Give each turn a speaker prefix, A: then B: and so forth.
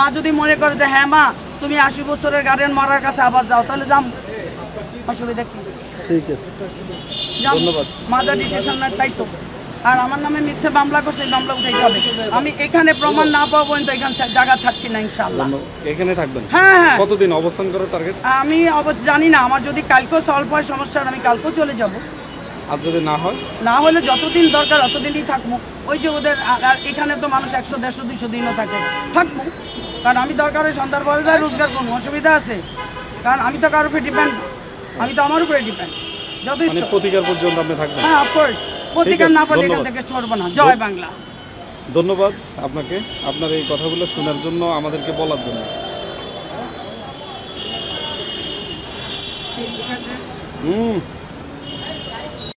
A: মা যদি মনে করে যে হ্যাঁ মা তুমি আশি বছরের গার্ডেন মারার কাছে আবার যাও তাহলে যাম। অসুবিধা কি?
B: ঠিক আছে। ধন্যবাদ।
A: মাজা ডিসিশন না তাই তো। আর আমার নামে মিথ্যে মামলা করছে এই মামলা উঠাইতে হবে। আমি এখানে প্রমাণ না পাওয়া পর্যন্ত এখানে জায়গা ছাড়ছি না
B: ধন্যবাদ। এখানে থাকবেন?
A: হ্যাঁ হ্যাঁ।
B: কতদিন অবস্থান করার টার্গেট
A: আমি জানি না। আমার যদি কালকেও সলভ হয় সমস্যার আমি কালকেও চলে যাব।
B: আর যদি না হয়?
A: না হলে যতদিন দরকার অতদিনই থাকব। ওই যে ওদের এখানে তো মানুষ একশো দেড়শো দুইশো দিনও থাকে। থাকব। কারণ আমি দরকার হয় সন্ধ্যার পরে রোজগার করব অসুবিধা আছে। কারণ আমি তো কারোর উপরে ডিপেন্ড আমি তো আমার উপরে ডিপেন্ড যথেষ্ট।
B: মানে প্রতিকার পর্যন্ত আপনি থাকবেন।
A: হ্যাঁ অফকোর্স প্রতিকার না পারলে এখান
B: ধন্যবাদ।
A: থেকে চড়বো না। জয় বাংলা।
B: ধন্যবাদ আপনাকে। আপনার এই কথাগুলো শোনার জন্য আমাদেরকে বলার জন্য। হুম।